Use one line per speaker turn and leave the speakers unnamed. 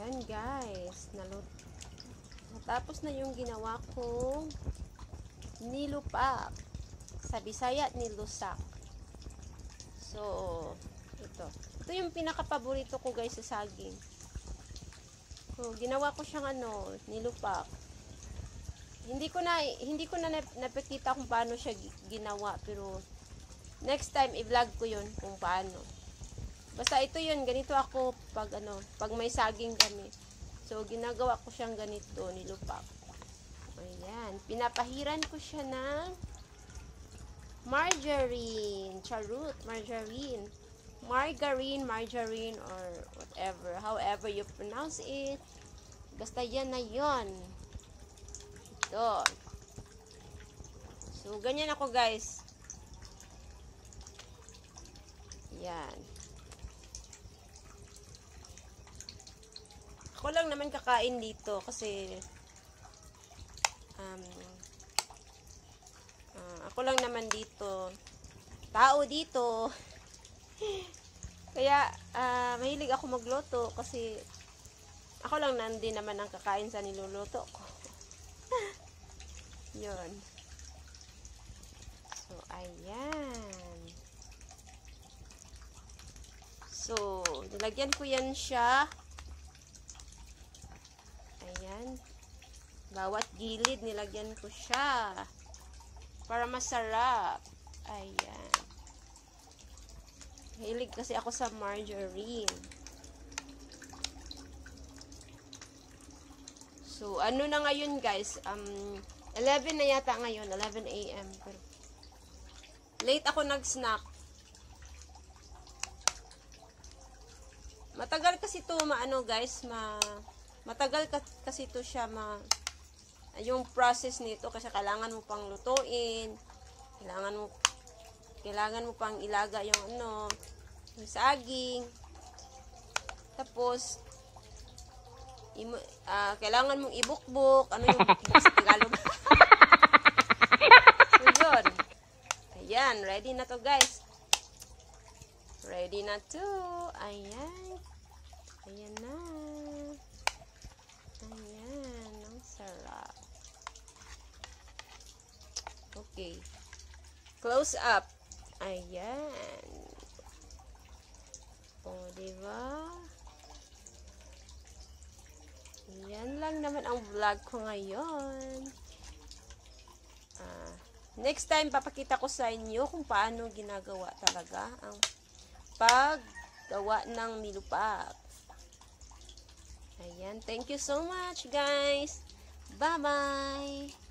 Ayan guys, nalut natapos na yung ginawa kong nilupak sa Bisaya nilusak. So, ito. Ito yung pinaka-paborito ko guys sa saging. So, ginawa ko siyang ano, nilupak. Hindi ko na hindi ko na nap- napakita kung paano siya gi- ginawa pero next time i-vlog ko 'yun kung paano. Basta ito 'yun, ganito ako pag ano, pag may saging kami. So ginagawa ko siyang ganito, nilupak. Ayan, pinapahiran ko siya ng margarine, charut, margarine. Margarine, margarine, or whatever, however you pronounce it. Basta yan na yon. Ito. So, ganyan ako guys. Yan. Ako lang naman kakain dito kasi um, ah, ako lang naman dito. Tao dito. Kaya, ah, mahilig ako magluto kasi ako lang nandin naman ang kakain sa niluluto ko. Yun. So, ayan. So, nilagyan ko yan siya. Ayan. Bawat gilid, nilagyan ko siya. Para masarap. Ayan. Hilig kasi ako sa margarine. So, ano na ngayon guys? Um, 11 na yata ngayon. 11 a.m. Pero, late ako nag-snack. Matagal kasi to maano guys, ma matagal ka, kasi to siya ma yung process nito kasi kailangan mo pang lutuin. Kailangan mo kailangan mo pang ilaga yung ano, yung saging. Tapos imo, ah, kailangan mong ibukbok. Ano yung bukbok sa Tagalog? so, yun. Ayan, ready na to guys. Ready na to. Ayan. Ayan na. Ayan. Ang sarap. Okay. Close up. Ayan. O, diba? Yan lang naman ang vlog ko ngayon. Ah, next time, papakita ko sa inyo kung paano ginagawa talaga ang paggawa ng nilupak. Ayan. Thank you so much, guys. Bye-bye.